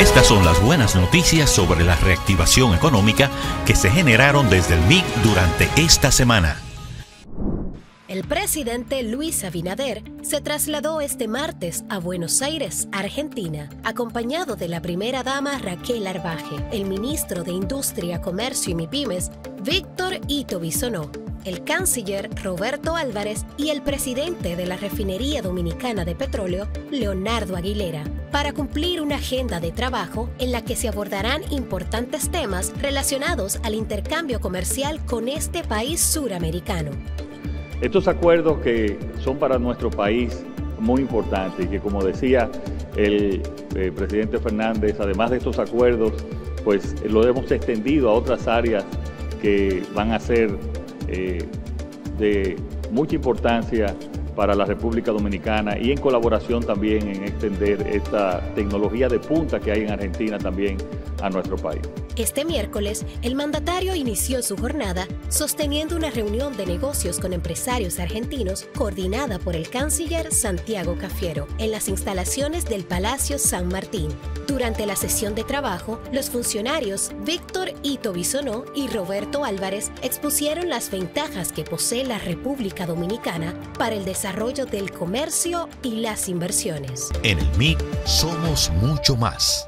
Estas son las buenas noticias sobre la reactivación económica que se generaron desde el MIC durante esta semana. El presidente Luis Abinader se trasladó este martes a Buenos Aires, Argentina, acompañado de la primera dama Raquel Arbaje, el ministro de Industria, Comercio y MIPIMES, Víctor Ito Bisonó, el canciller Roberto Álvarez y el presidente de la Refinería Dominicana de Petróleo, Leonardo Aguilera, para cumplir una agenda de trabajo en la que se abordarán importantes temas relacionados al intercambio comercial con este país suramericano. Estos acuerdos que son para nuestro país muy importantes y que como decía el eh, presidente Fernández, además de estos acuerdos, pues lo hemos extendido a otras áreas que van a ser eh, de mucha importancia para la República Dominicana y en colaboración también en extender esta tecnología de punta que hay en Argentina también a nuestro país. Este miércoles, el mandatario inició su jornada sosteniendo una reunión de negocios con empresarios argentinos coordinada por el canciller Santiago Cafiero en las instalaciones del Palacio San Martín. Durante la sesión de trabajo, los funcionarios Víctor Ito Bisonó y Roberto Álvarez expusieron las ventajas que posee la República Dominicana para el desarrollo del comercio y las inversiones. En el MIC somos mucho más.